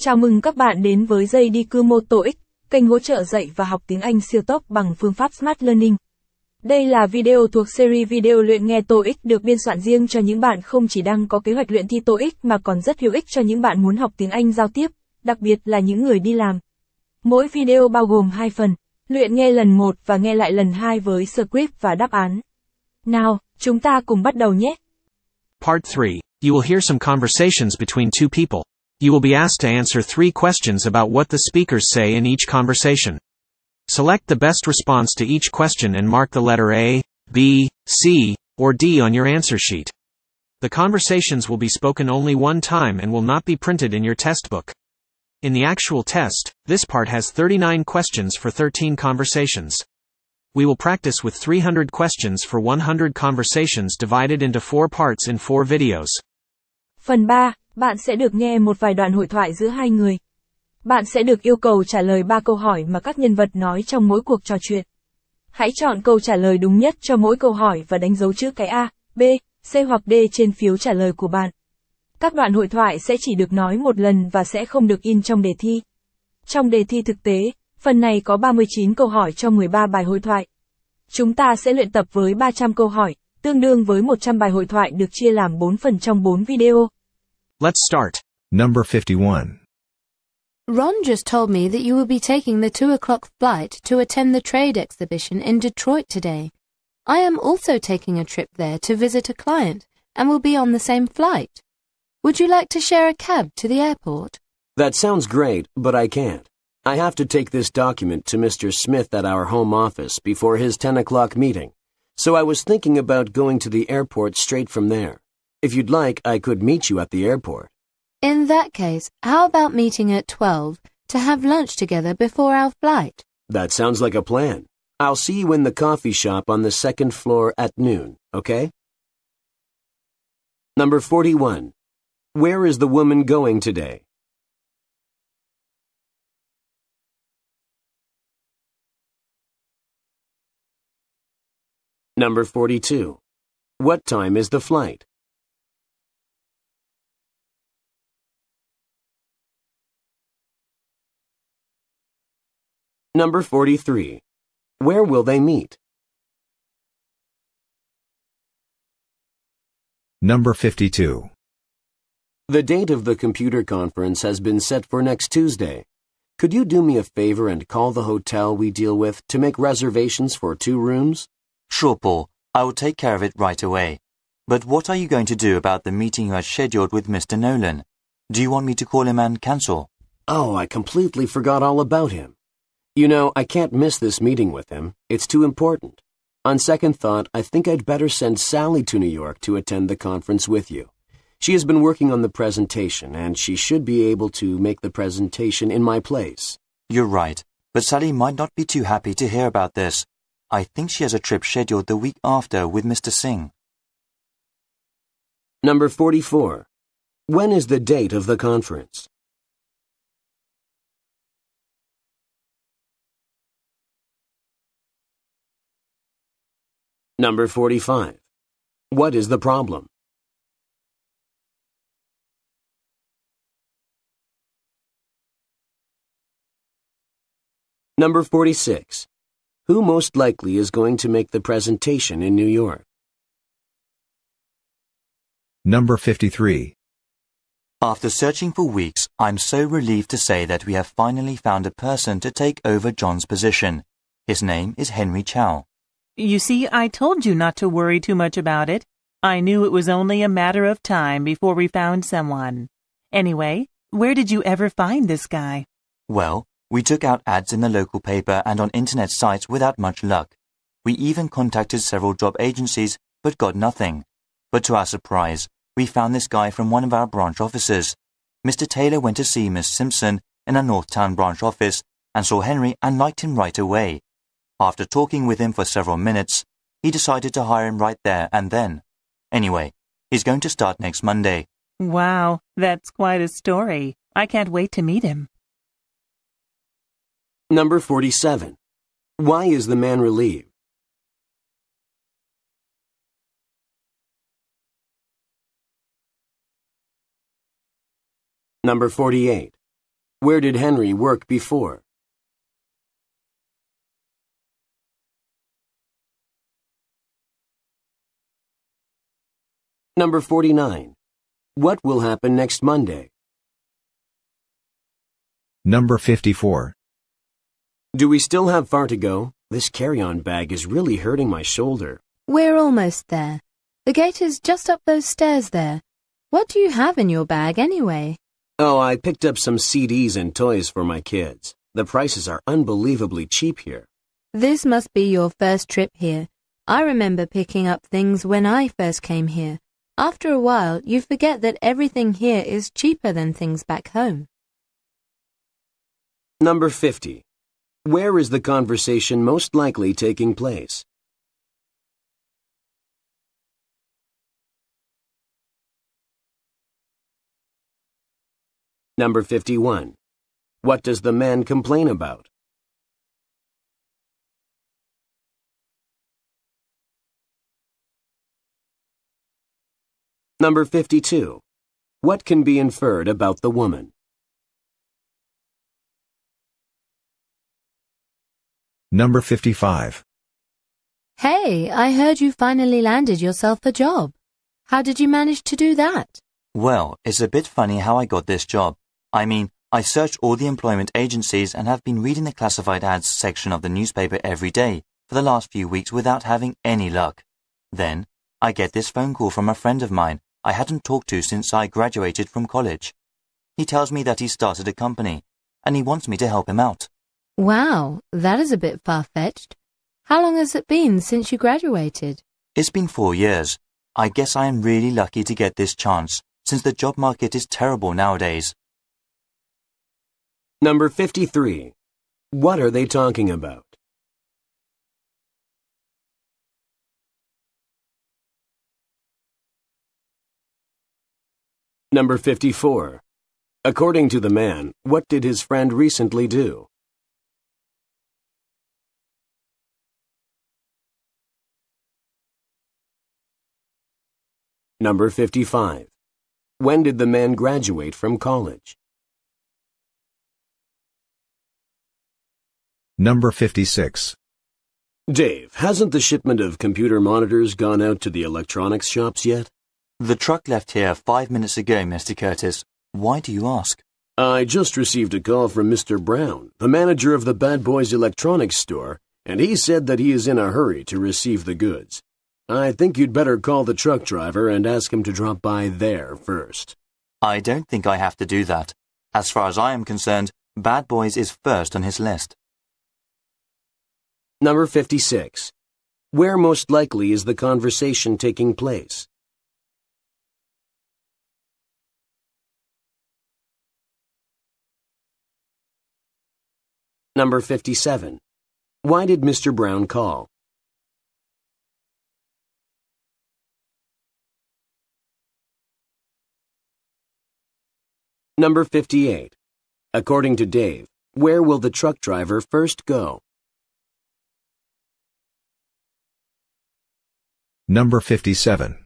Chào mừng các bạn đến với dây đi cư mô TOEIC, kênh hỗ trợ dạy và học tiếng Anh siêu tốc bằng phương pháp Smart Learning. Đây là video thuộc series video luyện nghe TOEIC được biên soạn riêng cho những bạn không chỉ đang có kế hoạch luyện thi TOEIC mà còn rất hữu ích cho những bạn muốn học tiếng Anh giao tiếp, đặc biệt là những người đi làm. Mỗi video bao gồm hai phần, luyện nghe lần 1 và nghe lại lần 2 với script và đáp án. Nào, chúng ta cùng bắt đầu nhé. Part 3. You will hear some conversations between two people. You will be asked to answer three questions about what the speakers say in each conversation. Select the best response to each question and mark the letter A, B, C, or D on your answer sheet. The conversations will be spoken only one time and will not be printed in your test book. In the actual test, this part has 39 questions for 13 conversations. We will practice with 300 questions for 100 conversations divided into four parts in four videos. Phần 3, bạn sẽ được nghe một vài đoạn hội thoại giữa hai người. Bạn sẽ được yêu cầu trả lời ba câu hỏi mà các nhân vật nói trong mỗi cuộc trò chuyện. Hãy chọn câu trả lời đúng nhất cho mỗi câu hỏi và đánh dấu chữ cái A, B, C hoặc D trên phiếu trả lời của bạn. Các đoạn hội thoại sẽ chỉ được nói một lần và sẽ không được in trong đề thi. Trong đề thi thực tế, phần này có 39 câu hỏi cho 13 bài hội thoại. Chúng ta sẽ luyện tập với 300 câu hỏi, tương đương với 100 bài hội thoại được chia làm 4 phần trong 4 video. Let's start. Number 51. Ron just told me that you will be taking the 2 o'clock flight to attend the trade exhibition in Detroit today. I am also taking a trip there to visit a client and will be on the same flight. Would you like to share a cab to the airport? That sounds great, but I can't. I have to take this document to Mr. Smith at our home office before his 10 o'clock meeting. So I was thinking about going to the airport straight from there. If you'd like, I could meet you at the airport. In that case, how about meeting at 12 to have lunch together before our flight? That sounds like a plan. I'll see you in the coffee shop on the second floor at noon, okay? Number 41. Where is the woman going today? Number 42. What time is the flight? Number 43. Where will they meet? Number 52. The date of the computer conference has been set for next Tuesday. Could you do me a favor and call the hotel we deal with to make reservations for two rooms? Sure, Paul. I will take care of it right away. But what are you going to do about the meeting you had scheduled with Mr. Nolan? Do you want me to call him and cancel? Oh, I completely forgot all about him. You know, I can't miss this meeting with him. It's too important. On second thought, I think I'd better send Sally to New York to attend the conference with you. She has been working on the presentation, and she should be able to make the presentation in my place. You're right, but Sally might not be too happy to hear about this. I think she has a trip scheduled the week after with Mr. Singh. Number 44. When is the date of the conference? Number 45. What is the problem? Number 46. Who most likely is going to make the presentation in New York? Number 53. After searching for weeks, I'm so relieved to say that we have finally found a person to take over John's position. His name is Henry Chow. You see, I told you not to worry too much about it. I knew it was only a matter of time before we found someone. Anyway, where did you ever find this guy? Well, we took out ads in the local paper and on internet sites without much luck. We even contacted several job agencies, but got nothing. But to our surprise, we found this guy from one of our branch offices. Mr. Taylor went to see Miss Simpson in our Northtown branch office and saw Henry and liked him right away. After talking with him for several minutes, he decided to hire him right there and then. Anyway, he's going to start next Monday. Wow, that's quite a story. I can't wait to meet him. Number 47. Why is the man relieved? Number 48. Where did Henry work before? Number 49. What will happen next Monday? Number 54. Do we still have far to go? This carry-on bag is really hurting my shoulder. We're almost there. The gate is just up those stairs there. What do you have in your bag anyway? Oh, I picked up some CDs and toys for my kids. The prices are unbelievably cheap here. This must be your first trip here. I remember picking up things when I first came here. After a while, you forget that everything here is cheaper than things back home. Number 50. Where is the conversation most likely taking place? Number 51. What does the man complain about? Number 52. What can be inferred about the woman? Number 55. Hey, I heard you finally landed yourself a job. How did you manage to do that? Well, it's a bit funny how I got this job. I mean, I searched all the employment agencies and have been reading the classified ads section of the newspaper every day for the last few weeks without having any luck. Then, I get this phone call from a friend of mine I hadn't talked to since I graduated from college. He tells me that he started a company and he wants me to help him out. Wow, that is a bit far-fetched. How long has it been since you graduated? It's been four years. I guess I am really lucky to get this chance since the job market is terrible nowadays. Number 53. What are they talking about? Number 54. According to the man, what did his friend recently do? Number 55. When did the man graduate from college? Number 56. Dave, hasn't the shipment of computer monitors gone out to the electronics shops yet? The truck left here five minutes ago, Mr. Curtis. Why do you ask? I just received a call from Mr. Brown, the manager of the Bad Boys Electronics store, and he said that he is in a hurry to receive the goods. I think you'd better call the truck driver and ask him to drop by there first. I don't think I have to do that. As far as I am concerned, Bad Boys is first on his list. Number 56. Where most likely is the conversation taking place? Number 57. Why did Mr. Brown call? Number 58. According to Dave, where will the truck driver first go? Number 57.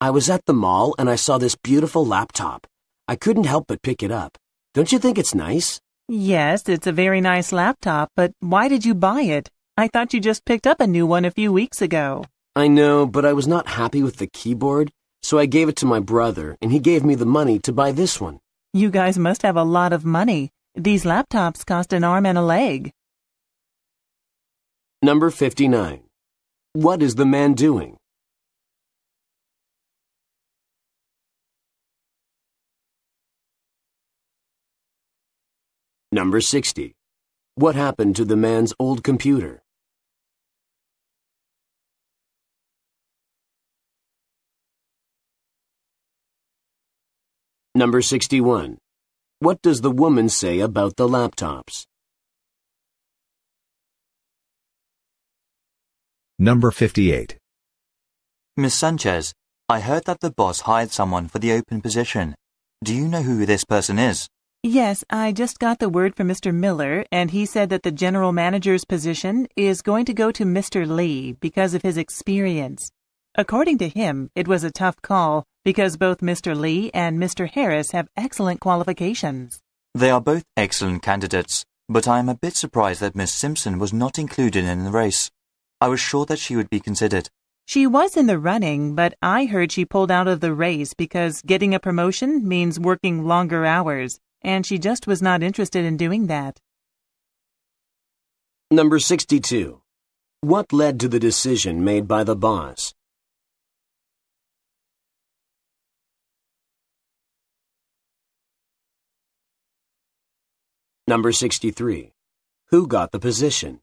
I was at the mall and I saw this beautiful laptop. I couldn't help but pick it up. Don't you think it's nice? Yes, it's a very nice laptop, but why did you buy it? I thought you just picked up a new one a few weeks ago. I know, but I was not happy with the keyboard, so I gave it to my brother and he gave me the money to buy this one. You guys must have a lot of money. These laptops cost an arm and a leg. Number 59. What is the man doing? Number 60. What happened to the man's old computer? Number 61. What does the woman say about the laptops? Number 58. Miss Sanchez, I heard that the boss hired someone for the open position. Do you know who this person is? Yes, I just got the word from Mr. Miller, and he said that the general manager's position is going to go to Mr. Lee because of his experience. According to him, it was a tough call because both Mr. Lee and Mr. Harris have excellent qualifications. They are both excellent candidates, but I am a bit surprised that Miss Simpson was not included in the race. I was sure that she would be considered. She was in the running, but I heard she pulled out of the race because getting a promotion means working longer hours, and she just was not interested in doing that. Number 62. What led to the decision made by the boss? Number 63. Who got the position?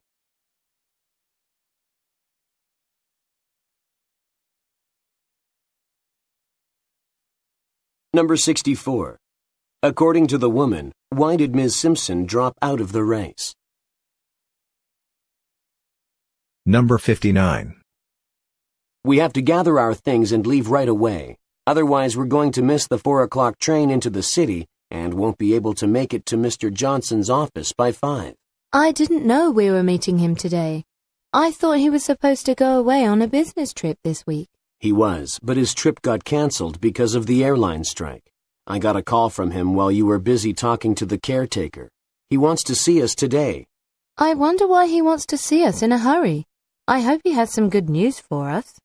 Number 64. According to the woman, why did Ms. Simpson drop out of the race? Number 59. We have to gather our things and leave right away. Otherwise, we're going to miss the 4 o'clock train into the city and won't be able to make it to Mr. Johnson's office by 5. I didn't know we were meeting him today. I thought he was supposed to go away on a business trip this week. He was, but his trip got cancelled because of the airline strike. I got a call from him while you were busy talking to the caretaker. He wants to see us today. I wonder why he wants to see us in a hurry. I hope he has some good news for us.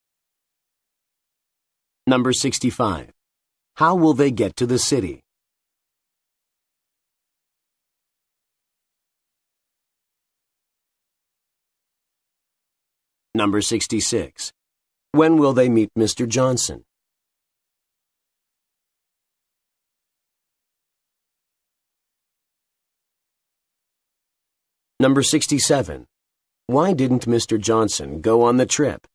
Number 65. How will they get to the city? Number 66. When will they meet Mr. Johnson? Number 67. Why didn't Mr. Johnson go on the trip?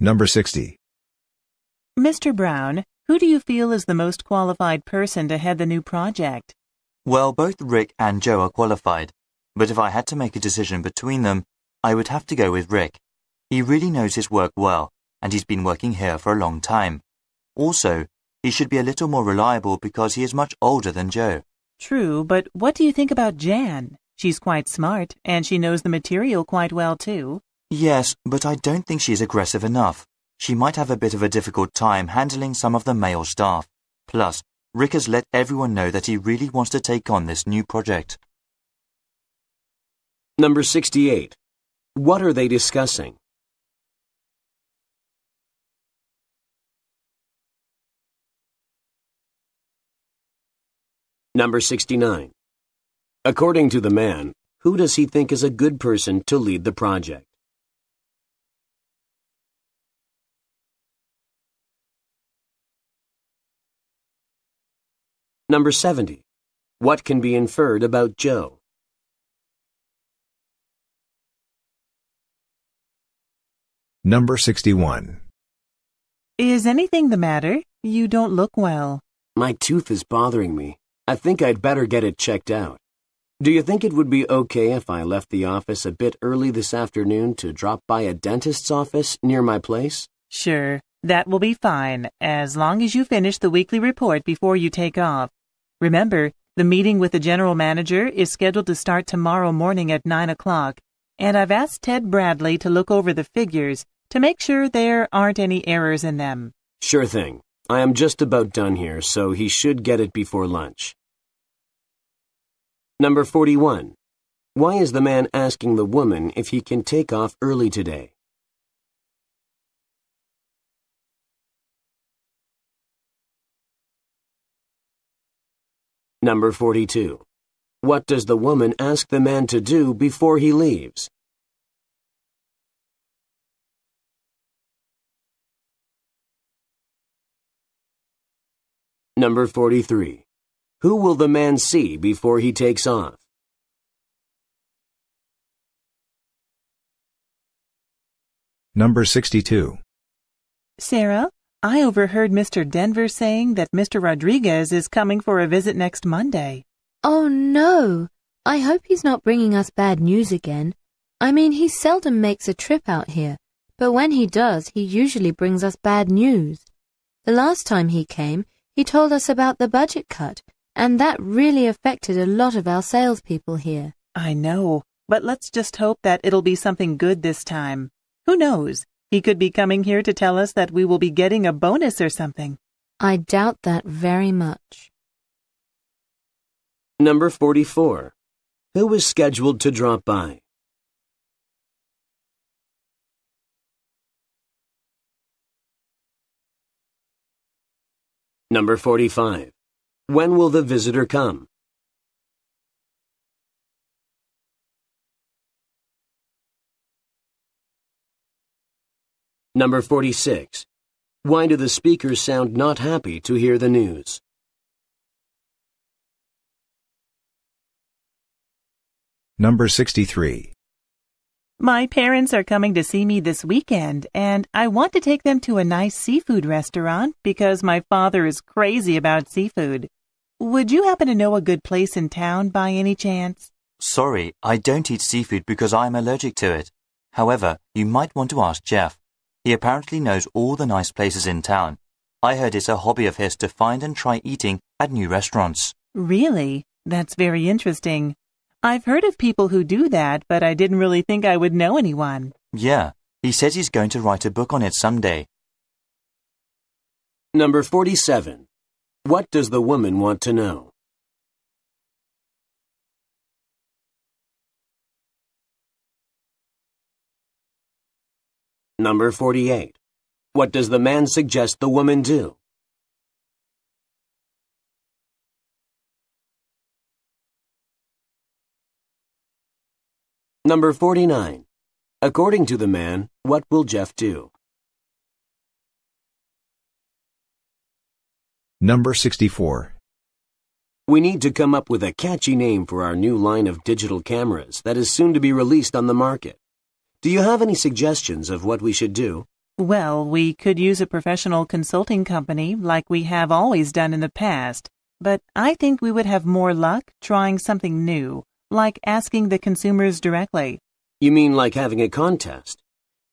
Number 60. Mr. Brown, who do you feel is the most qualified person to head the new project? Well, both Rick and Joe are qualified, but if I had to make a decision between them, I would have to go with Rick. He really knows his work well, and he's been working here for a long time. Also, he should be a little more reliable because he is much older than Joe. True, but what do you think about Jan? She's quite smart, and she knows the material quite well, too. Yes, but I don't think she's aggressive enough. She might have a bit of a difficult time handling some of the male staff. Plus, Rick has let everyone know that he really wants to take on this new project. Number 68. What are they discussing? Number 69. According to the man, who does he think is a good person to lead the project? Number 70. What can be inferred about Joe? Number 61. Is anything the matter? You don't look well. My tooth is bothering me. I think I'd better get it checked out. Do you think it would be okay if I left the office a bit early this afternoon to drop by a dentist's office near my place? Sure, that will be fine, as long as you finish the weekly report before you take off. Remember, the meeting with the general manager is scheduled to start tomorrow morning at 9 o'clock, and I've asked Ted Bradley to look over the figures to make sure there aren't any errors in them. Sure thing. I am just about done here, so he should get it before lunch. Number 41. Why is the man asking the woman if he can take off early today? Number 42. What does the woman ask the man to do before he leaves? Number 43. Who will the man see before he takes off? Number 62. Sarah, I overheard Mr. Denver saying that Mr. Rodriguez is coming for a visit next Monday. Oh no! I hope he's not bringing us bad news again. I mean, he seldom makes a trip out here, but when he does, he usually brings us bad news. The last time he came, he told us about the budget cut, and that really affected a lot of our salespeople here. I know, but let's just hope that it'll be something good this time. Who knows? He could be coming here to tell us that we will be getting a bonus or something. I doubt that very much. Number 44. Who is scheduled to drop by? Number 45. When will the visitor come? Number 46. Why do the speakers sound not happy to hear the news? Number 63. My parents are coming to see me this weekend, and I want to take them to a nice seafood restaurant because my father is crazy about seafood. Would you happen to know a good place in town by any chance? Sorry, I don't eat seafood because I'm allergic to it. However, you might want to ask Jeff. He apparently knows all the nice places in town. I heard it's a hobby of his to find and try eating at new restaurants. Really? That's very interesting. I've heard of people who do that, but I didn't really think I would know anyone. Yeah, he says he's going to write a book on it someday. Number 47. What does the woman want to know? Number 48. What does the man suggest the woman do? Number 49. According to the man, what will Jeff do? Number 64. We need to come up with a catchy name for our new line of digital cameras that is soon to be released on the market. Do you have any suggestions of what we should do? Well, we could use a professional consulting company like we have always done in the past, but I think we would have more luck trying something new, like asking the consumers directly. You mean like having a contest?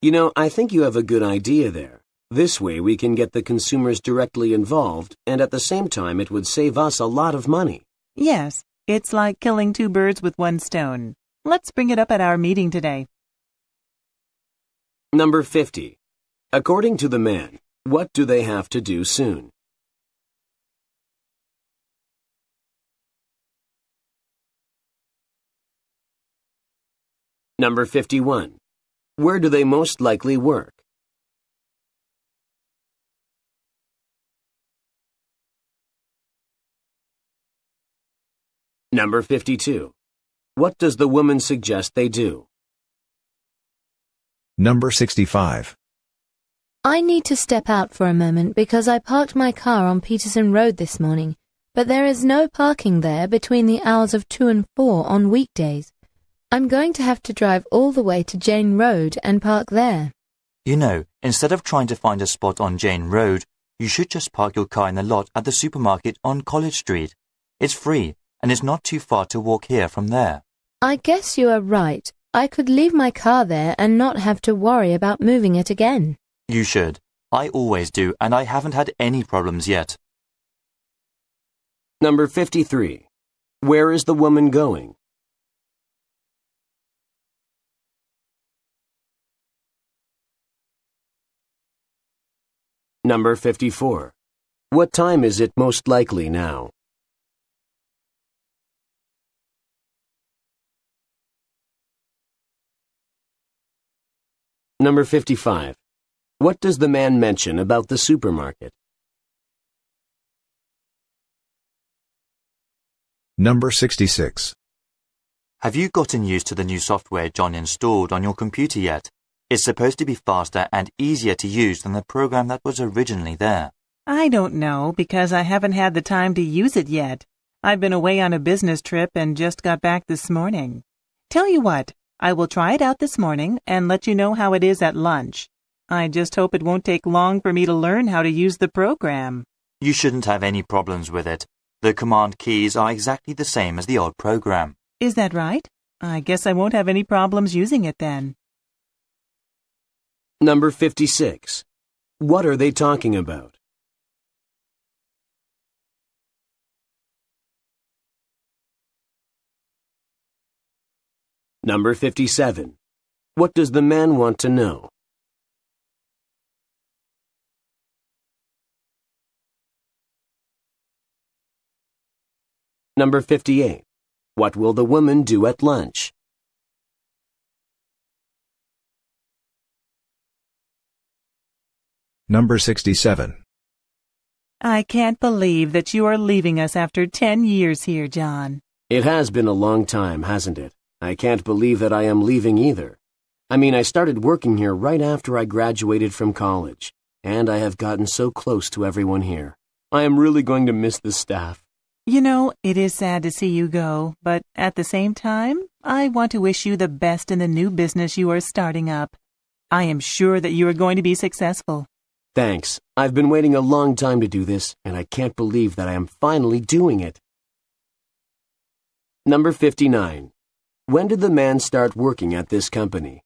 You know, I think you have a good idea there. This way we can get the consumers directly involved, and at the same time it would save us a lot of money. Yes, it's like killing two birds with one stone. Let's bring it up at our meeting today. Number 50. According to the man, what do they have to do soon? Number 51. Where do they most likely work? Number 52. What does the woman suggest they do? Number 65. I need to step out for a moment because I parked my car on Peterson Road this morning, but there is no parking there between the hours of 2 and 4 on weekdays. I'm going to have to drive all the way to Jane Road and park there. You know, instead of trying to find a spot on Jane Road, you should just park your car in the lot at the supermarket on College Street. It's free, and it's not too far to walk here from there. I guess you are right. I could leave my car there and not have to worry about moving it again. You should. I always do, and I haven't had any problems yet. Number 53. Where is the woman going? Number 54. What time is it most likely now? Number 55. What does the man mention about the supermarket? Number 66. Have you gotten used to the new software John installed on your computer yet? It's supposed to be faster and easier to use than the program that was originally there. I don't know because I haven't had the time to use it yet. I've been away on a business trip and just got back this morning. Tell you what, I will try it out this morning and let you know how it is at lunch. I just hope it won't take long for me to learn how to use the program. You shouldn't have any problems with it. The command keys are exactly the same as the old program. Is that right? I guess I won't have any problems using it then. Number 56. What are they talking about? Number 57. What does the man want to know? Number 58. What will the woman do at lunch? Number 67. I can't believe that you are leaving us after 10 years here, John. It has been a long time, hasn't it? I can't believe that I am leaving either. I mean, I started working here right after I graduated from college, and I have gotten so close to everyone here. I am really going to miss the staff. You know, it is sad to see you go, but at the same time, I want to wish you the best in the new business you are starting up. I am sure that you are going to be successful. Thanks. I've been waiting a long time to do this, and I can't believe that I am finally doing it. Number 59. When did the man start working at this company?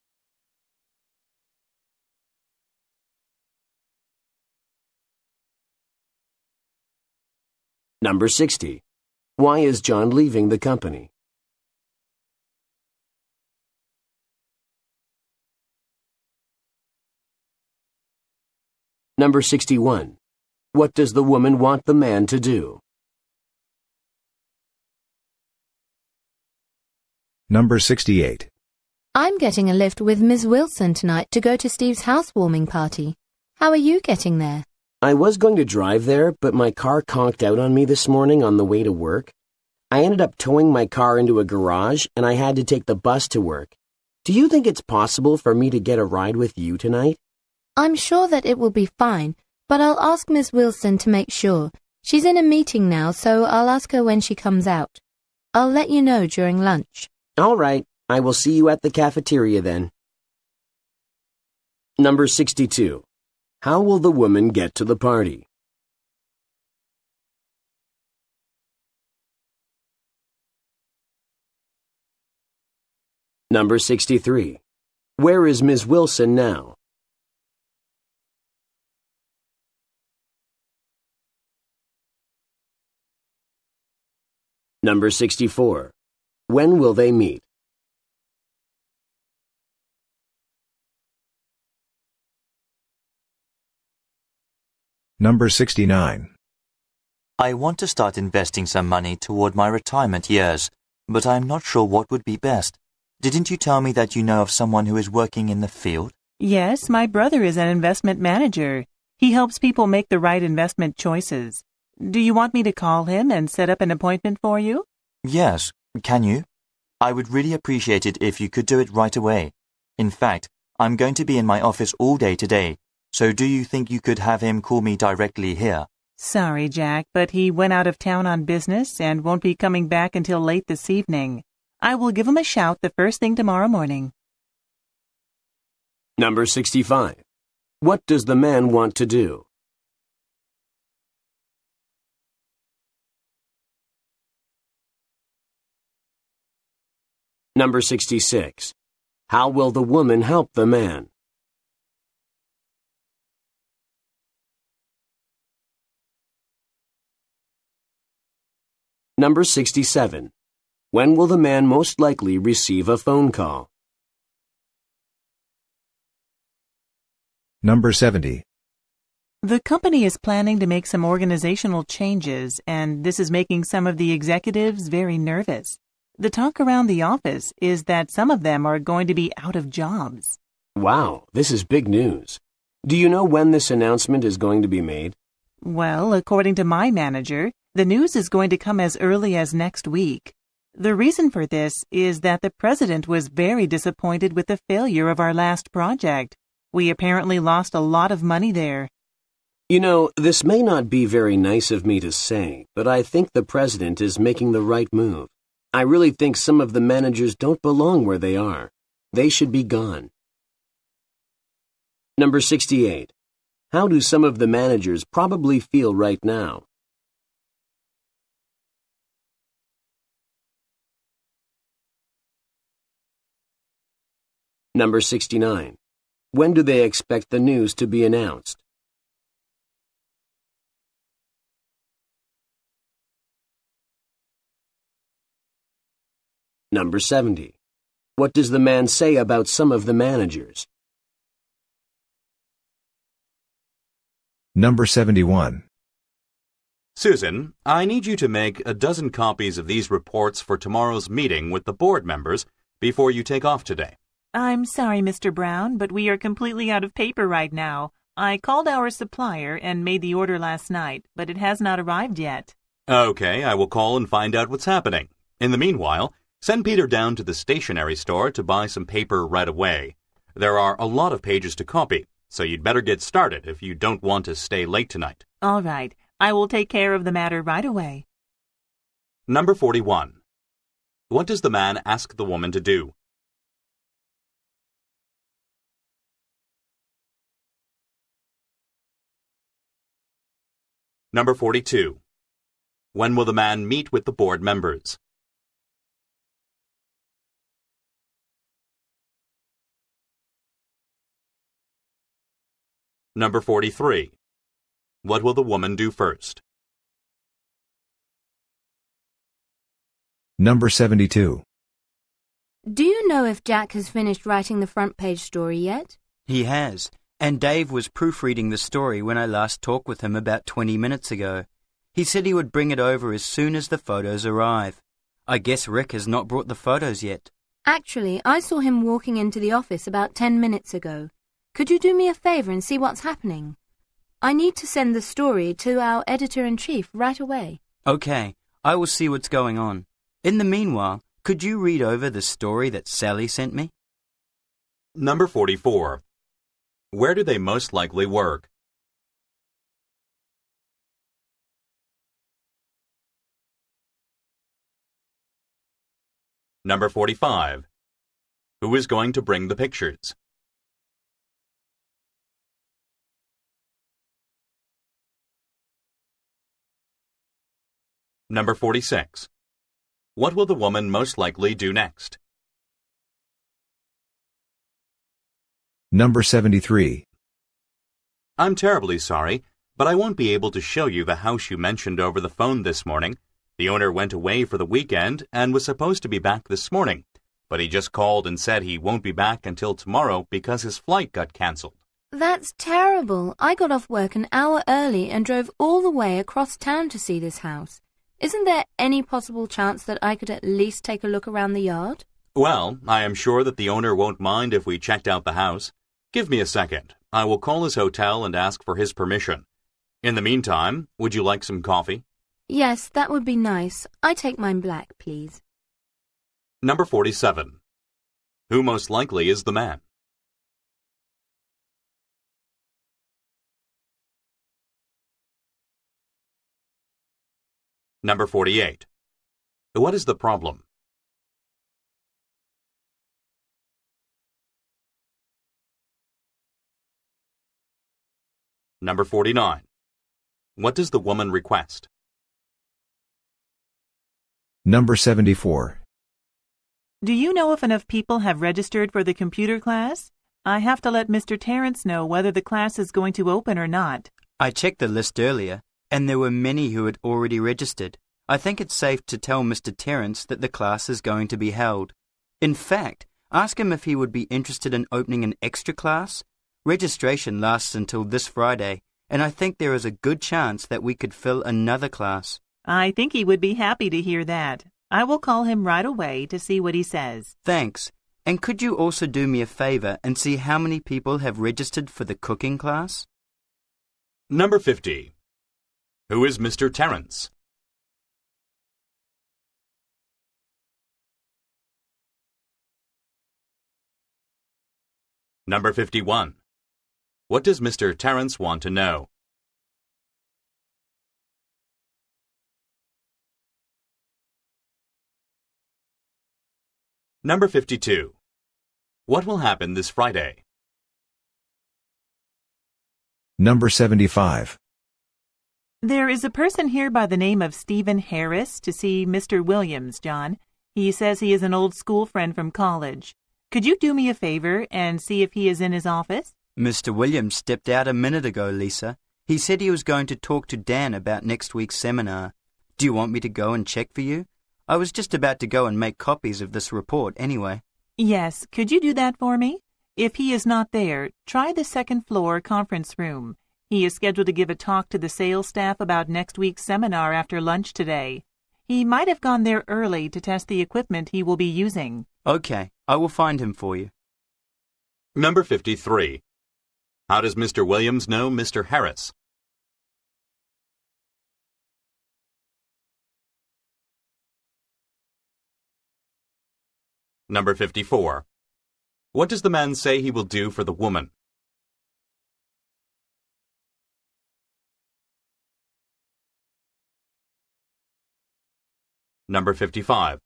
Number 60. Why is John leaving the company? Number 61. What does the woman want the man to do? Number 68. I'm getting a lift with Miss Wilson tonight to go to Steve's housewarming party. How are you getting there? I was going to drive there, but my car conked out on me this morning on the way to work. I ended up towing my car into a garage and I had to take the bus to work. Do you think it's possible for me to get a ride with you tonight? I'm sure that it will be fine, but I'll ask Miss Wilson to make sure. She's in a meeting now, so I'll ask her when she comes out. I'll let you know during lunch. All right, I will see you at the cafeteria then. Number 62. How will the woman get to the party? Number 63. Where is Miss Wilson now? Number 64. When will they meet? Number 69. I want to start investing some money toward my retirement years, but I'm not sure what would be best. Didn't you tell me that you know of someone who is working in the field? Yes, my brother is an investment manager. He helps people make the right investment choices. Do you want me to call him and set up an appointment for you? Yes, can you? I would really appreciate it if you could do it right away. In fact, I'm going to be in my office all day today, so do you think you could have him call me directly here? Sorry, Jack, but he went out of town on business and won't be coming back until late this evening. I will give him a shout the first thing tomorrow morning. Number 65. What does the man want to do? Number 66. How will the woman help the man? Number 67. When will the man most likely receive a phone call? Number 70. The company is planning to make some organizational changes, and this is making some of the executives very nervous. The talk around the office is that some of them are going to be out of jobs. Wow, this is big news. Do you know when this announcement is going to be made? Well, according to my manager, the news is going to come as early as next week. The reason for this is that the president was very disappointed with the failure of our last project. We apparently lost a lot of money there. You know, this may not be very nice of me to say, but I think the president is making the right move. I really think some of the managers don't belong where they are. They should be gone. Number 68. How do some of the managers probably feel right now? Number 69. When do they expect the news to be announced? Number 70. What does the man say about some of the managers? Number 71. Susan, I need you to make a dozen copies of these reports for tomorrow's meeting with the board members before you take off today. I'm sorry, Mr. Brown, but we are completely out of paper right now. I called our supplier and made the order last night, but it has not arrived yet. Okay, I will call and find out what's happening. In the meanwhile, send Peter down to the stationery store to buy some paper right away. There are a lot of pages to copy, so you'd better get started if you don't want to stay late tonight. All right. I will take care of the matter right away. Number 41. What does the man ask the woman to do? Number 42. When will the man meet with the board members? Number 43. What will the woman do first? Number 72. Do you know if Jack has finished writing the front page story yet? He has, and Dave was proofreading the story when I last talked with him about 20 minutes ago. He said he would bring it over as soon as the photos arrive. I guess Rick has not brought the photos yet. Actually, I saw him walking into the office about 10 minutes ago. Could you do me a favor and see what's happening? I need to send the story to our editor-in-chief right away. Okay, I will see what's going on. In the meanwhile, could you read over the story that Sally sent me? Number 44. Where do they most likely work? Number 45. Who is going to bring the pictures? Number 46. What will the woman most likely do next? Number 73. I'm terribly sorry, but I won't be able to show you the house you mentioned over the phone this morning. The owner went away for the weekend and was supposed to be back this morning, but he just called and said he won't be back until tomorrow because his flight got cancelled. That's terrible. I got off work an hour early and drove all the way across town to see this house. Isn't there any possible chance that I could at least take a look around the yard? Well, I am sure that the owner won't mind if we checked out the house. Give me a second. I will call his hotel and ask for his permission. In the meantime, would you like some coffee? Yes, that would be nice. I take mine black, please. Number 47. Who most likely is the man? Number 48. What is the problem? Number 49. What does the woman request? Number 74. Do you know if enough people have registered for the computer class? I have to let Mr. Terrence know whether the class is going to open or not. I checked the list earlier, and there were many who had already registered. I think it's safe to tell Mr. Terrence that the class is going to be held. In fact, ask him if he would be interested in opening an extra class. Registration lasts until this Friday, and I think there is a good chance that we could fill another class. I think he would be happy to hear that. I will call him right away to see what he says. Thanks. And could you also do me a favor and see how many people have registered for the cooking class? Number 50. Who is Mr. Terence? Number 51. What does Mr. Terence want to know? Number 52. What will happen this Friday? Number 75. There is a person here by the name of Stephen Harris to see Mr. Williams, John. He says he is an old school friend from college. Could you do me a favor and see if he is in his office? Mr. Williams stepped out a minute ago, Lisa. He said he was going to talk to Dan about next week's seminar. Do you want me to go and check for you? I was just about to go and make copies of this report anyway. Yes, could you do that for me? If he is not there, try the second floor conference room. He is scheduled to give a talk to the sales staff about next week's seminar after lunch today. He might have gone there early to test the equipment he will be using. Okay, I will find him for you. Number 53. How does Mr. Williams know Mr. Harris? Number 54. What does the man say he will do for the woman? Number 55.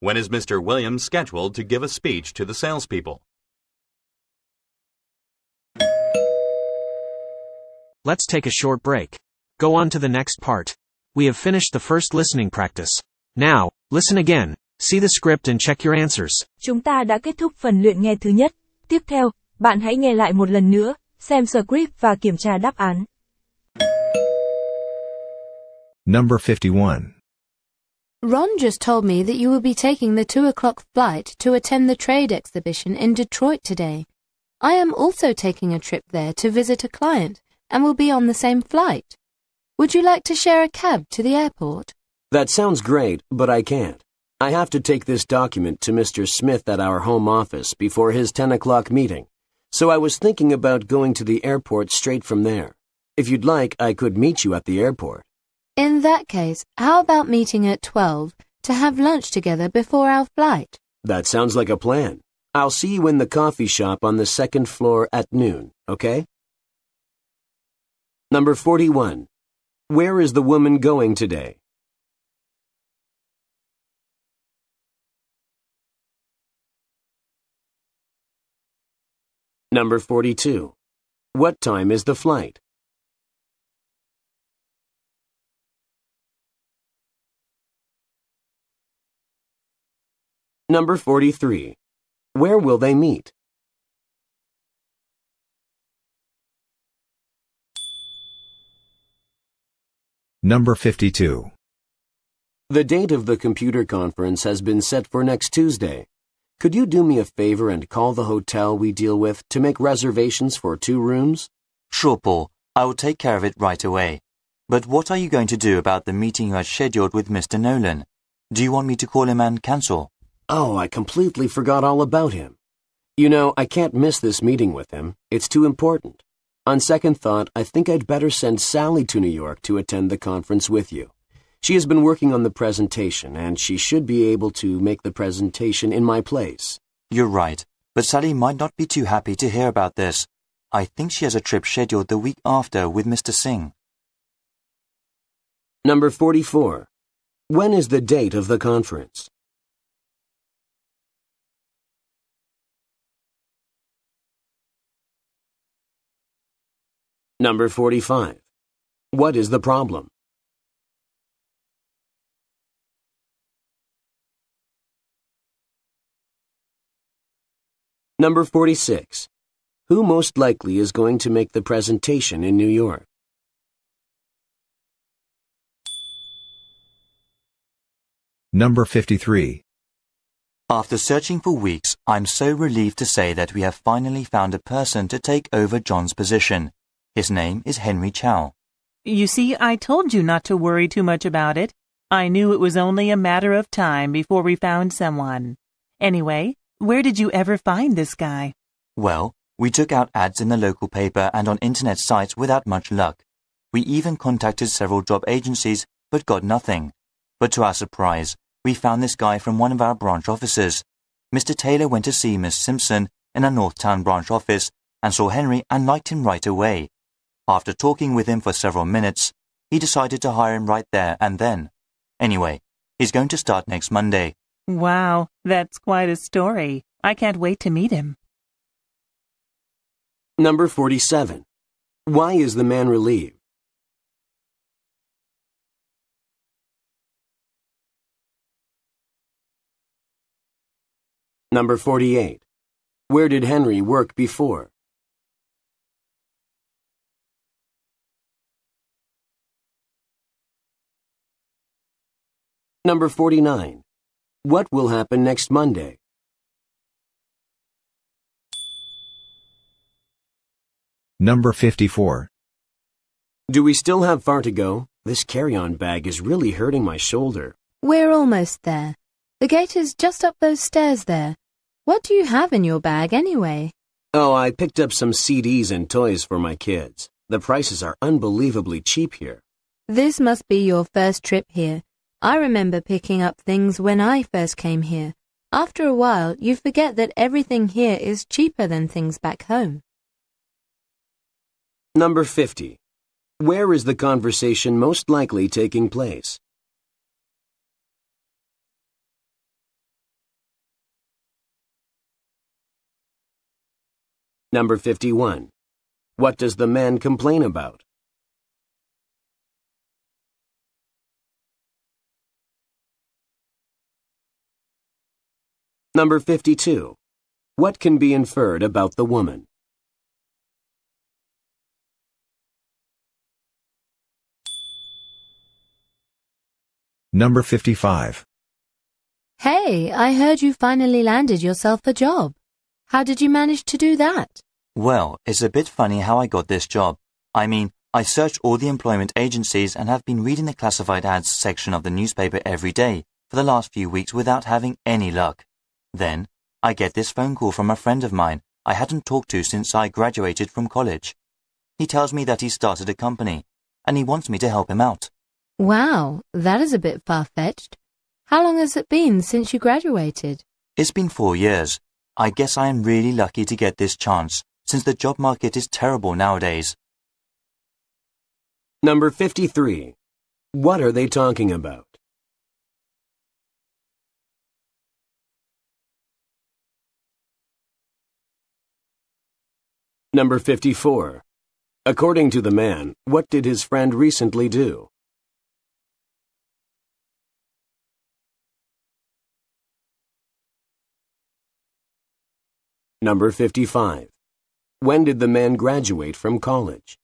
When is Mr. Williams scheduled to give a speech to the salespeople? Let's take a short break. Go on to the next part. We have finished the first listening practice. Now, listen again, see the script and check your answers. Chúng ta đã kết thúc phần luyện nghe thứ nhất. Tiếp theo, bạn hãy nghe lại một lần nữa, xem script và kiểm tra đáp án. Number 51. Ron just told me that you will be taking the 2 o'clock flight to attend the trade exhibition in Detroit today. I am also taking a trip there to visit a client and will be on the same flight. Would you like to share a cab to the airport? That sounds great, but I can't. I have to take this document to Mr. Smith at our home office before his 10 o'clock meeting, so I was thinking about going to the airport straight from there. If you'd like, I could meet you at the airport. In that case, how about meeting at 12 to have lunch together before our flight? That sounds like a plan. I'll see you in the coffee shop on the second floor at noon, okay? Number 41. Where is the woman going today? Number 42. What time is the flight? Number 43. Where will they meet? Number 52. The date of the computer conference has been set for next Tuesday. Could you do me a favor and call the hotel we deal with to make reservations for two rooms? Sure, Paul. I will take care of it right away. But what are you going to do about the meeting you had scheduled with Mr. Nolan? Do you want me to call him and cancel? Oh, I completely forgot all about him. You know, I can't miss this meeting with him. It's too important. On second thought, I think I'd better send Sally to New York to attend the conference with you. She has been working on the presentation, and she should be able to make the presentation in my place. You're right, but Sally might not be too happy to hear about this. I think she has a trip scheduled the week after with Mr. Singh. Number 44. When is the date of the conference? Number 45. What is the problem? Number 46. Who most likely is going to make the presentation in New York? Number 53. After searching for weeks, I'm so relieved to say that we have finally found a person to take over John's position. His name is Henry Chow. You see, I told you not to worry too much about it. I knew it was only a matter of time before we found someone. Anyway, where did you ever find this guy? Well, we took out ads in the local paper and on internet sites without much luck. We even contacted several job agencies, but got nothing. But to our surprise, we found this guy from one of our branch offices. Mr. Taylor went to see Miss Simpson in our Northtown branch office and saw Henry and liked him right away. After talking with him for several minutes, he decided to hire him right there and then. Anyway, he's going to start next Monday. Wow, that's quite a story. I can't wait to meet him. Number 47. Why is the man relieved? Number 48. Where did Henry work before? Number 49. What will happen next Monday? Number 54. Do we still have far to go? This carry-on bag is really hurting my shoulder. We're almost there. The gate is just up those stairs there. What do you have in your bag anyway? Oh, I picked up some CDs and toys for my kids. The prices are unbelievably cheap here. This must be your first trip here. I remember picking up things when I first came here. After a while, you forget that everything here is cheaper than things back home. Number 50. Where is the conversation most likely taking place? Number 51. What does the man complain about? Number 52. What can be inferred about the woman? Number 55. Hey, I heard you finally landed yourself a job. How did you manage to do that? Well, it's a bit funny how I got this job. I mean, I searched all the employment agencies and have been reading the classified ads section of the newspaper every day for the last few weeks without having any luck. Then, I get this phone call from a friend of mine I hadn't talked to since I graduated from college. He tells me that he started a company and he wants me to help him out. Wow, that is a bit far-fetched. How long has it been since you graduated? It's been four years. I guess I am really lucky to get this chance, since the job market is terrible nowadays. Number 53. What are they talking about? Number 54. According to the man, what did his friend recently do? Number 55. When did the man graduate from college?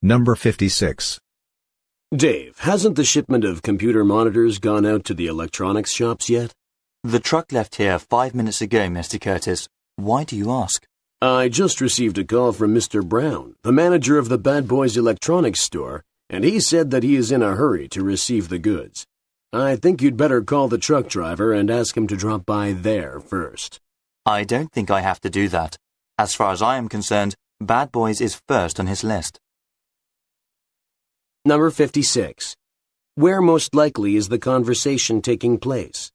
Number 56. Dave, hasn't the shipment of computer monitors gone out to the electronics shops yet? The truck left here five minutes ago, Mr. Curtis. Why do you ask? I just received a call from Mr. Brown, the manager of the Bad Boys Electronics store, and he said that he is in a hurry to receive the goods. I think you'd better call the truck driver and ask him to drop by there first. I don't think I have to do that. As far as I am concerned, Bad Boys is first on his list. Number 56. Where most likely is the conversation taking place?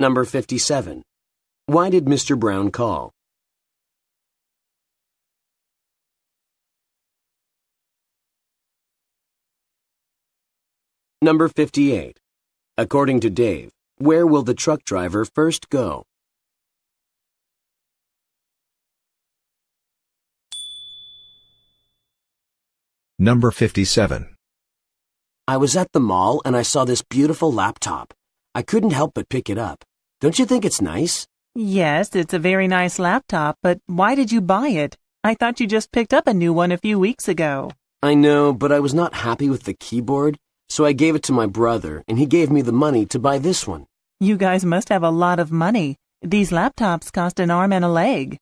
Number 57. Why did Mr. Brown call? Number 58. According to Dave, where will the truck driver first go? Number 57. I was at the mall and I saw this beautiful laptop. I couldn't help but pick it up. Don't you think it's nice? Yes, it's a very nice laptop, but why did you buy it? I thought you just picked up a new one a few weeks ago. I know, but I was not happy with the keyboard, so I gave it to my brother and he gave me the money to buy this one. You guys must have a lot of money. These laptops cost an arm and a leg.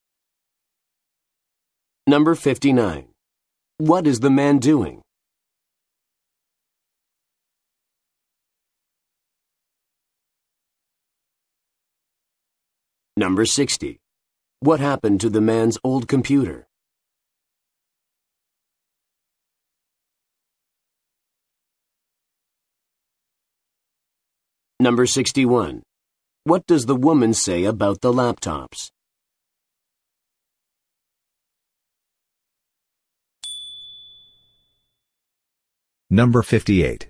Number 59. What is the man doing? Number 60. What happened to the man's old computer? Number 61. What does the woman say about the laptops? Number 58.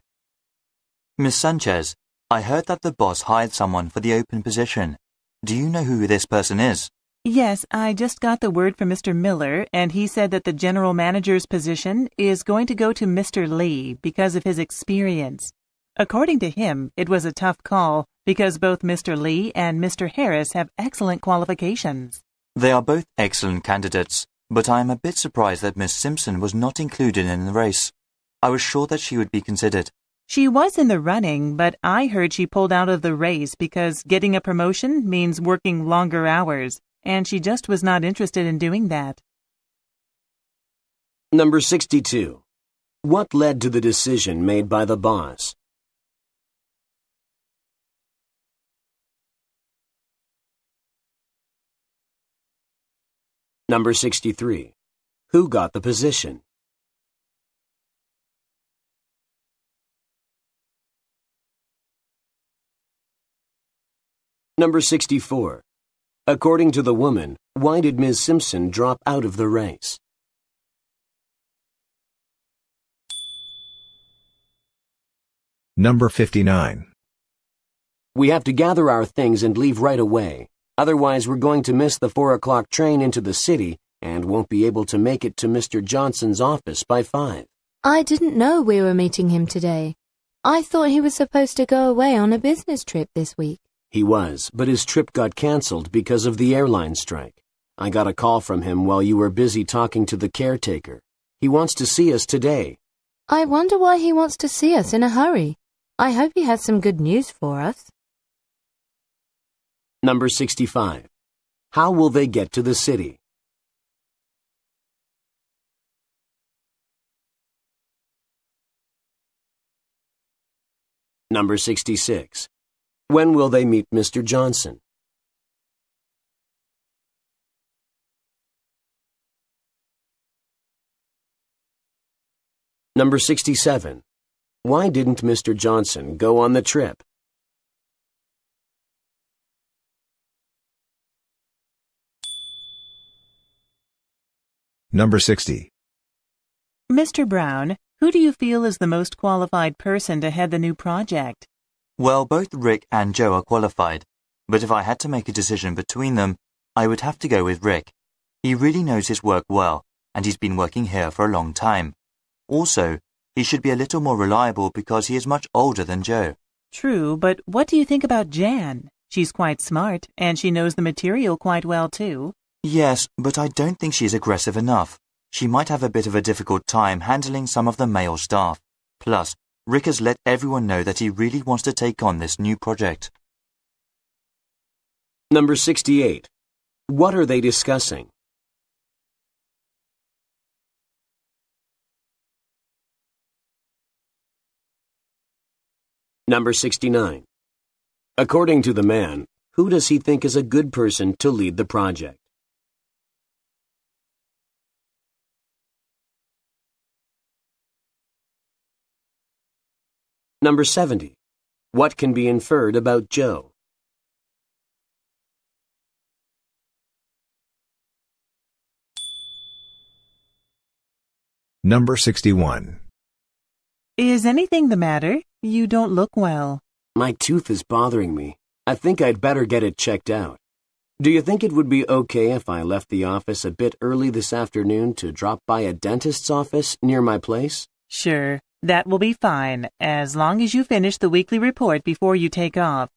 Miss Sanchez, I heard that the boss hired someone for the open position. Do you know who this person is? Yes, I just got the word from Mr. Miller, and he said that the general manager's position is going to go to Mr. Lee because of his experience. According to him, it was a tough call because both Mr. Lee and Mr. Harris have excellent qualifications. They are both excellent candidates, but I am a bit surprised that Miss Simpson was not included in the race. I was sure that she would be considered. She was in the running, but I heard she pulled out of the race because getting a promotion means working longer hours, and she just was not interested in doing that. Number 62. What led to the decision made by the boss? Number 63. Who got the position? Number 64. According to the woman, why did Ms. Simpson drop out of the race? Number 59. We have to gather our things and leave right away. Otherwise, we're going to miss the 4 o'clock train into the city and won't be able to make it to Mr. Johnson's office by 5. I didn't know we were meeting him today. I thought he was supposed to go away on a business trip this week. He was, but his trip got cancelled because of the airline strike. I got a call from him while you were busy talking to the caretaker. He wants to see us today. I wonder why he wants to see us in a hurry. I hope he has some good news for us. Number 65. How will they get to the city? Number 66. When will they meet Mr. Johnson? Number 67. Why didn't Mr. Johnson go on the trip? Number 60. Mr. Brown, who do you feel is the most qualified person to head the new project? Well, both Rick and Joe are qualified, but if I had to make a decision between them, I would have to go with Rick. He really knows his work well, and he's been working here for a long time. Also, he should be a little more reliable because he is much older than Joe. True, but what do you think about Jan? She's quite smart, and she knows the material quite well, too. Yes, but I don't think she's aggressive enough. She might have a bit of a difficult time handling some of the male staff. Plus, Rick has let everyone know that he really wants to take on this new project. Number 68. What are they discussing? Number 69. According to the man, who does he think is a good person to lead the project? Number 70. What can be inferred about Joe? Number 61. Is anything the matter? You don't look well. My tooth is bothering me. I think I'd better get it checked out. Do you think it would be okay if I left the office a bit early this afternoon to drop by a dentist's office near my place? Sure, that will be fine, as long as you finish the weekly report before you take off.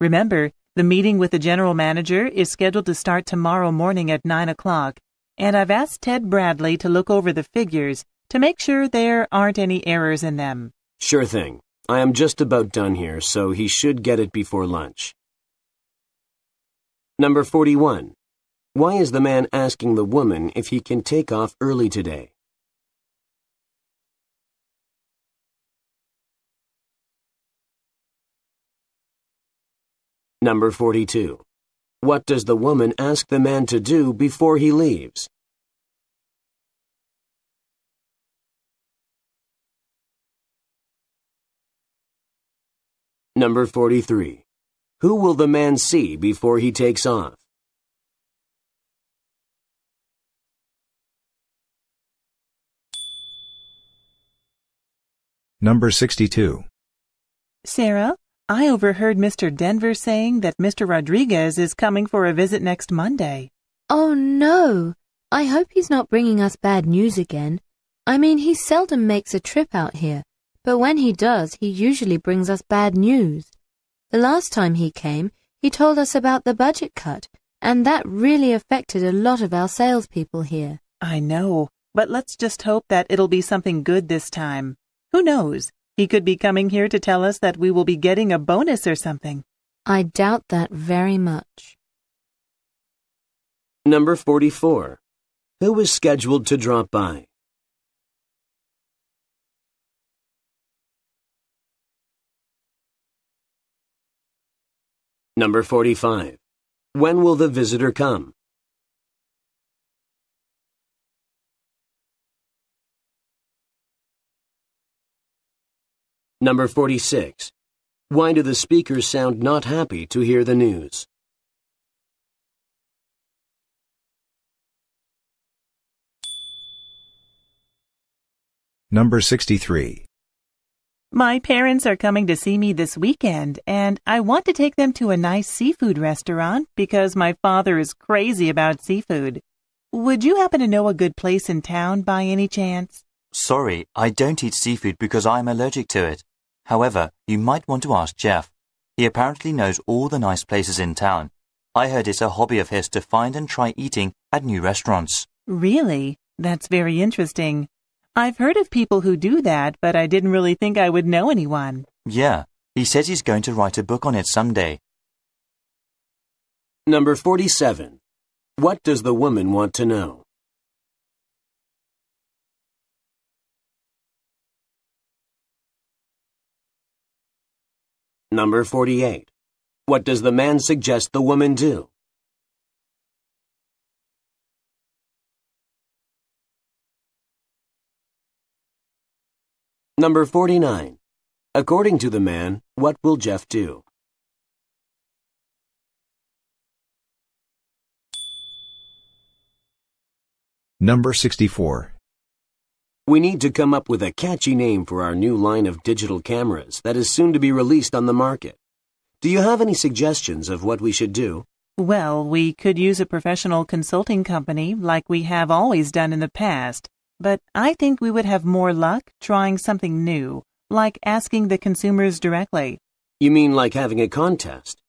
Remember, the meeting with the general manager is scheduled to start tomorrow morning at 9 o'clock, and I've asked Ted Bradley to look over the figures to make sure there aren't any errors in them. Sure thing. I am just about done here, so he should get it before lunch. Number 41. Why is the man asking the woman if he can take off early today? Number 42. What does the woman ask the man to do before he leaves? Number 43. Who will the man see before he takes off? Number 62. Sarah, I overheard Mr. Denver saying that Mr. Rodriguez is coming for a visit next Monday. Oh no! I hope he's not bringing us bad news again. I mean, he seldom makes a trip out here, but when he does, he usually brings us bad news. The last time he came, he told us about the budget cut, and that really affected a lot of our salespeople here. I know, but let's just hope that it'll be something good this time. Who knows? He could be coming here to tell us that we will be getting a bonus or something. I doubt that very much. Number 44. Who is scheduled to drop by? Number 45. When will the visitor come? Number 46. Why do the speakers sound not happy to hear the news? Number 63. My parents are coming to see me this weekend, and I want to take them to a nice seafood restaurant because my father is crazy about seafood. Would you happen to know a good place in town by any chance? Sorry, I don't eat seafood because I'm allergic to it. However, you might want to ask Jeff. He apparently knows all the nice places in town. I heard it's a hobby of his to find and try eating at new restaurants. Really? That's very interesting. I've heard of people who do that, but I didn't really think I would know anyone. Yeah, he says he's going to write a book on it someday. Number 47. What does the woman want to know? Number 48. What does the man suggest the woman do? Number 49. According to the man, what will Jeff do? Number 64. We need to come up with a catchy name for our new line of digital cameras that is soon to be released on the market. Do you have any suggestions of what we should do? Well, we could use a professional consulting company like we have always done in the past, but I think we would have more luck trying something new, like asking the consumers directly. You mean like having a contest?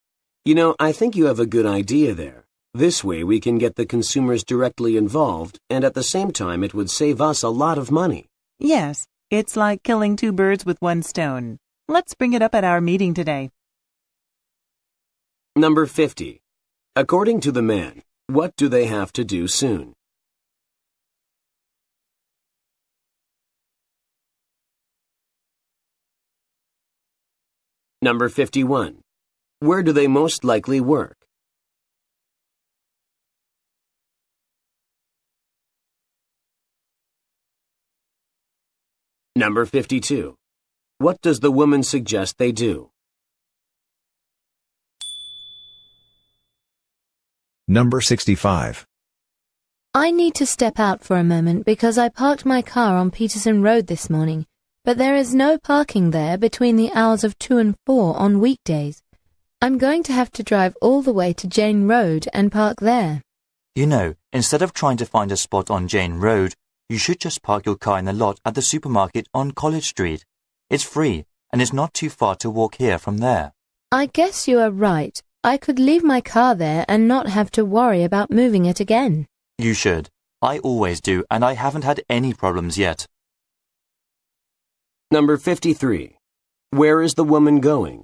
You know, I think you have a good idea there. This way we can get the consumers directly involved, and at the same time it would save us a lot of money. Yes, it's like killing two birds with one stone. Let's bring it up at our meeting today. Number 50. According to the man, what do they have to do soon? Number 51. Where do they most likely work? Number 52. What does the woman suggest they do? Number 65. I need to step out for a moment because I parked my car on Peterson Road this morning, but there is no parking there between the hours of 2 and 4 on weekdays. I'm going to have to drive all the way to Jane Road and park there. You know, instead of trying to find a spot on Jane Road, you should just park your car in the lot at the supermarket on College Street. It's free, and it's not too far to walk here from there. I guess you are right. I could leave my car there and not have to worry about moving it again. You should. I always do, and I haven't had any problems yet. Number 53. Where is the woman going?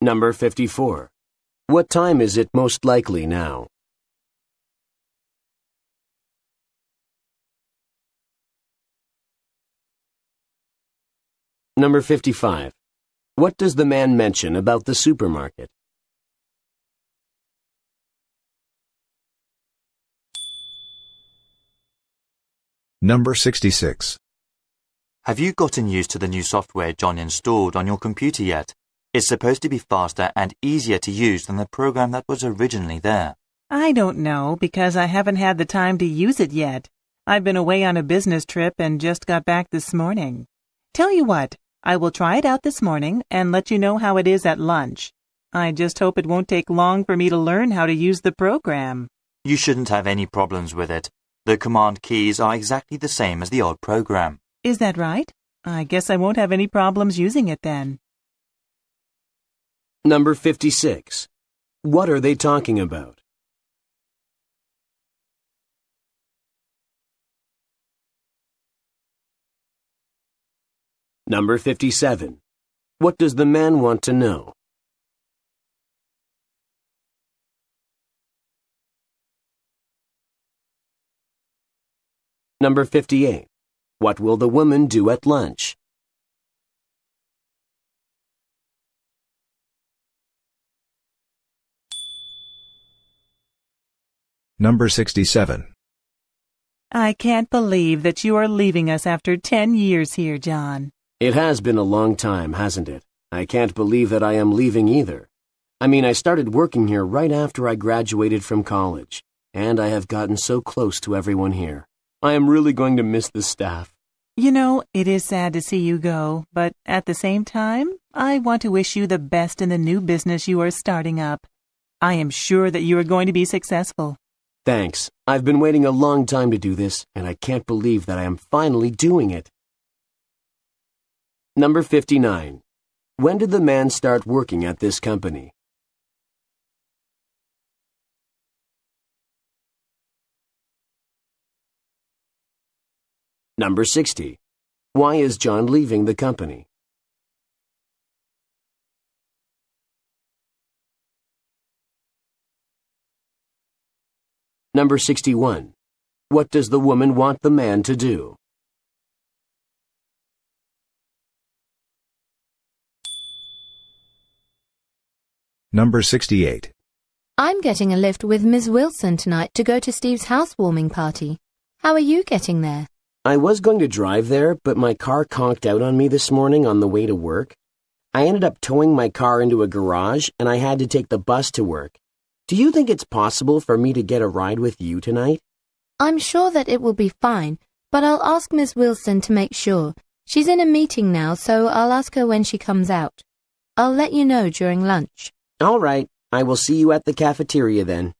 Number 54. What time is it most likely now? Number 55. What does the man mention about the supermarket? Number 66. Have you gotten used to the new software John installed on your computer yet? It's supposed to be faster and easier to use than the program that was originally there. I don't know because I haven't had the time to use it yet. I've been away on a business trip and just got back this morning. Tell you what, I will try it out this morning and let you know how it is at lunch. I just hope it won't take long for me to learn how to use the program. You shouldn't have any problems with it. The command keys are exactly the same as the old program. Is that right? I guess I won't have any problems using it then. Number 56. What are they talking about? Number 57. What does the man want to know? Number 58. What will the woman do at lunch? Number 67. I can't believe that you are leaving us after ten years here, John. It has been a long time, hasn't it? I can't believe that I am leaving either. I mean, I started working here right after I graduated from college, and I have gotten so close to everyone here. I am really going to miss the staff. You know, it is sad to see you go, but at the same time, I want to wish you the best in the new business you are starting up. I am sure that you are going to be successful. Thanks. I've been waiting a long time to do this, and I can't believe that I am finally doing it. Number 59. When did the man start working at this company? Number 60. Why is John leaving the company? Number 61. What does the woman want the man to do? Number 68. I'm getting a lift with Miss Wilson tonight to go to Steve's housewarming party. How are you getting there? I was going to drive there, but my car conked out on me this morning on the way to work. I ended up towing my car into a garage, and I had to take the bus to work. Do you think it's possible for me to get a ride with you tonight? I'm sure that it will be fine, but I'll ask Miss Wilson to make sure. She's in a meeting now, so I'll ask her when she comes out. I'll let you know during lunch. All right, I will see you at the cafeteria then.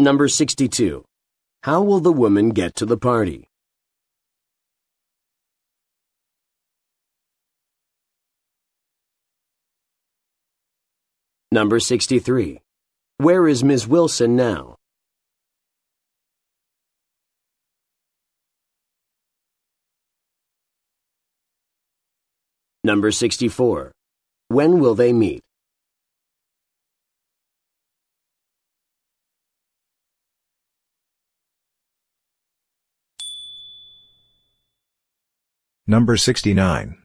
Number 62. How will the woman get to the party? Number 63. Where is Miss Wilson now? Number 64. When will they meet? Number 69.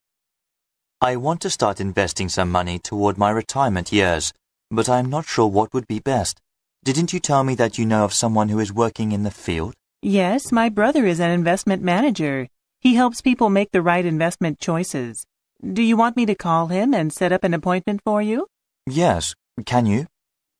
I want to start investing some money toward my retirement years, but I am not sure what would be best. Didn't you tell me that you know of someone who is working in the field? Yes, my brother is an investment manager. He helps people make the right investment choices. Do you want me to call him and set up an appointment for you? Yes, can you?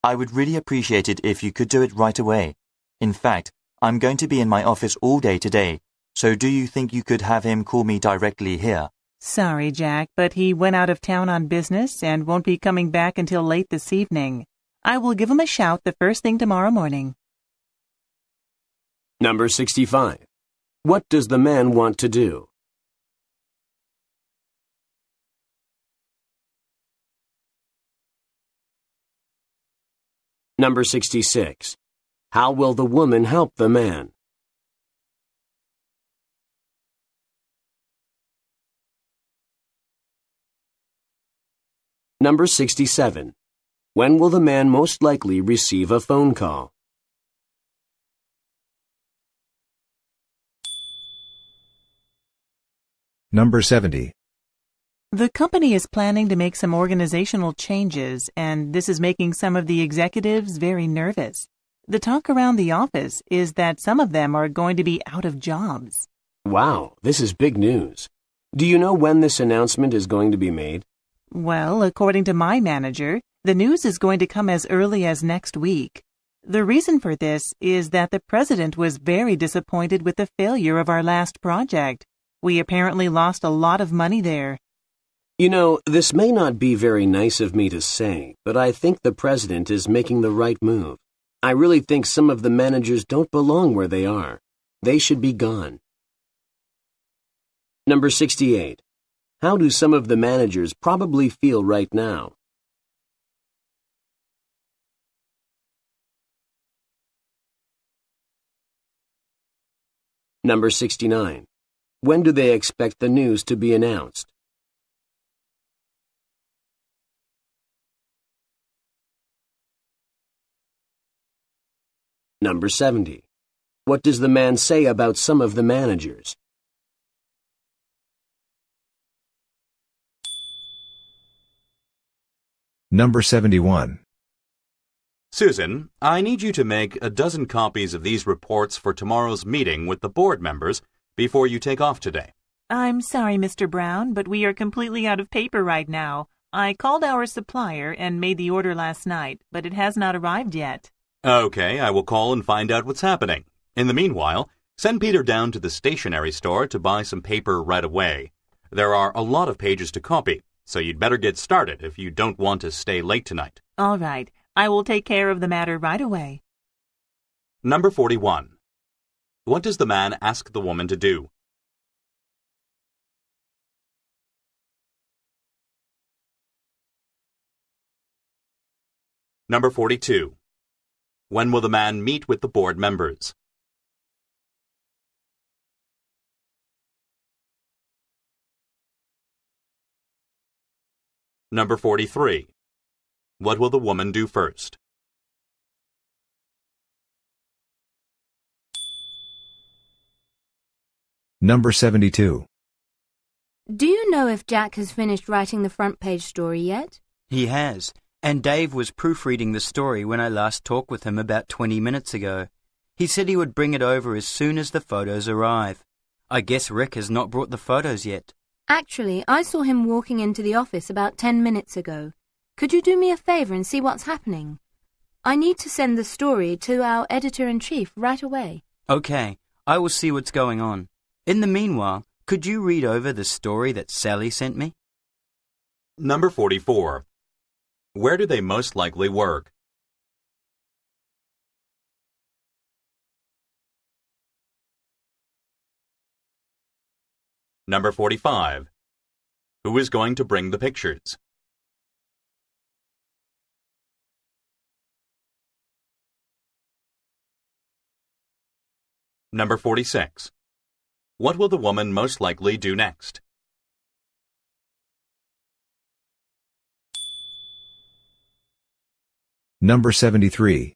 I would really appreciate it if you could do it right away. In fact, I'm going to be in my office all day today, so do you think you could have him call me directly here? Sorry, Jack, but he went out of town on business and won't be coming back until late this evening. I will give him a shout the first thing tomorrow morning. Number 65. What does the man want to do? Number 66. How will the woman help the man? Number 67. When will the man most likely receive a phone call? Number 70. The company is planning to make some organizational changes, and this is making some of the executives very nervous. The talk around the office is that some of them are going to be out of jobs. Wow, this is big news. Do you know when this announcement is going to be made? Well, according to my manager, the news is going to come as early as next week. The reason for this is that the president was very disappointed with the failure of our last project. We apparently lost a lot of money there. You know, this may not be very nice of me to say, but I think the president is making the right move. I really think some of the managers don't belong where they are. They should be gone. Number 68. How do some of the managers probably feel right now? Number 69. When do they expect the news to be announced? Number 70. What does the man say about some of the managers? Number 71. Susan, I need you to make a dozen copies of these reports for tomorrow's meeting with the board members before you take off today. I'm sorry, Mr. Brown, but we are completely out of paper right now. I called our supplier and made the order last night, but it has not arrived yet. Okay, I will call and find out what's happening. In the meanwhile, send Peter down to the stationery store to buy some paper right away. There are a lot of pages to copy, so you'd better get started if you don't want to stay late tonight. All right. I will take care of the matter right away. Number 41. What does the man ask the woman to do? Number 42. When will the man meet with the board members? Number 43. What will the woman do first? Number 72. Do you know if Jack has finished writing the front page story yet? He has, and Dave was proofreading the story when I last talked with him about 20 minutes ago. He said he would bring it over as soon as the photos arrive. I guess Rick has not brought the photos yet. Actually, I saw him walking into the office about 10 minutes ago. Could you do me a favor and see what's happening? I need to send the story to our editor-in-chief right away. Okay, I will see what's going on. In the meanwhile, could you read over the story that Sally sent me? Number 44. Where do they most likely work? Number 45. Who is going to bring the pictures? Number 46. What will the woman most likely do next? Number 73.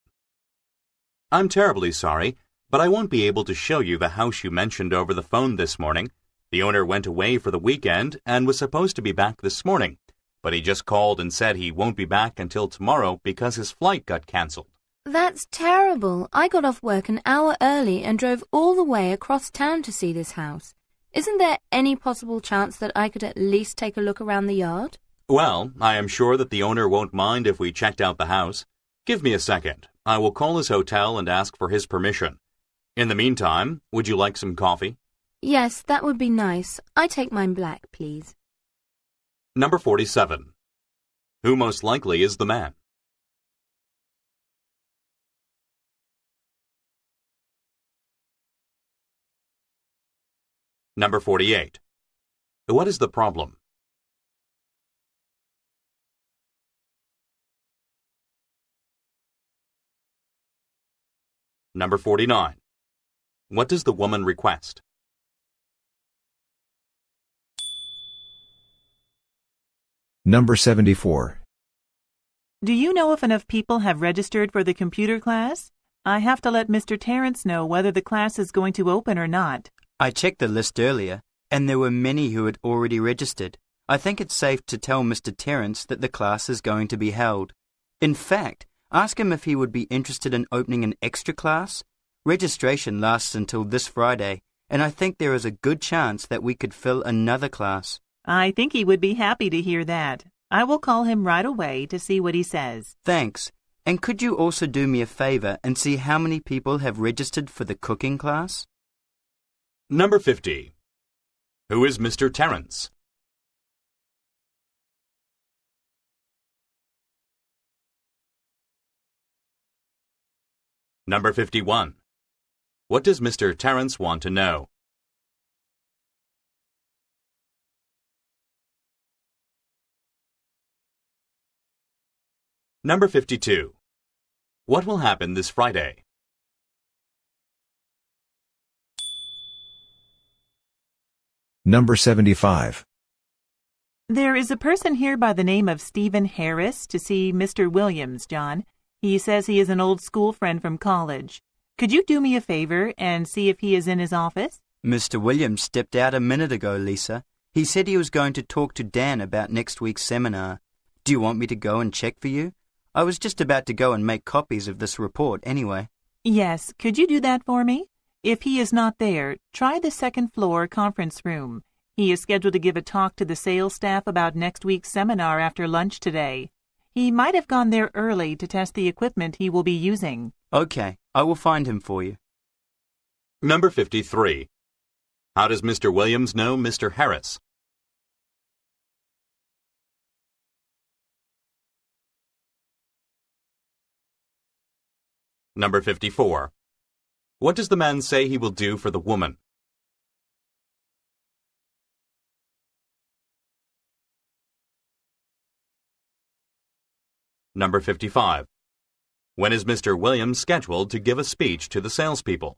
I'm terribly sorry, but I won't be able to show you the house you mentioned over the phone this morning. The owner went away for the weekend and was supposed to be back this morning, but he just called and said he won't be back until tomorrow because his flight got cancelled. That's terrible. I got off work an hour early and drove all the way across town to see this house. Isn't there any possible chance that I could at least take a look around the yard? Well, I am sure that the owner won't mind if we checked out the house. Give me a second. I will call his hotel and ask for his permission. In the meantime, would you like some coffee? Yes, that would be nice. I take mine black, please. Number 47. Who most likely is the man? Number 48. What is the problem? Number 49. What does the woman request? Number 74. Do you know if enough people have registered for the computer class? I have to let Mr. Terrence know whether the class is going to open or not. I checked the list earlier, and there were many who had already registered. I think it's safe to tell Mr. Terrence that the class is going to be held. In fact, ask him if he would be interested in opening an extra class. Registration lasts until this Friday, and I think there is a good chance that we could fill another class. I think he would be happy to hear that. I will call him right away to see what he says. Thanks. And could you also do me a favor and see how many people have registered for the cooking class? Number 50. Who is Mr. Terence? Number 51. What does Mr. Terence want to know? Number 52. What will happen this Friday? Number 75. There is a person here by the name of Stephen Harris to see Mr. Williams, John. He says he is an old school friend from college. Could you do me a favor and see if he is in his office? Mr. Williams stepped out a minute ago, Lisa. He said he was going to talk to Dan about next week's seminar. Do you want me to go and check for you? I was just about to go and make copies of this report anyway. Yes, could you do that for me? If he is not there, try the second floor conference room. He is scheduled to give a talk to the sales staff about next week's seminar after lunch today. He might have gone there early to test the equipment he will be using. Okay, I will find him for you. Number 53. How does Mr. Williams know Mr. Harris? Number 54. What does the man say he will do for the woman? Number 55. When is Mr. Williams scheduled to give a speech to the salespeople?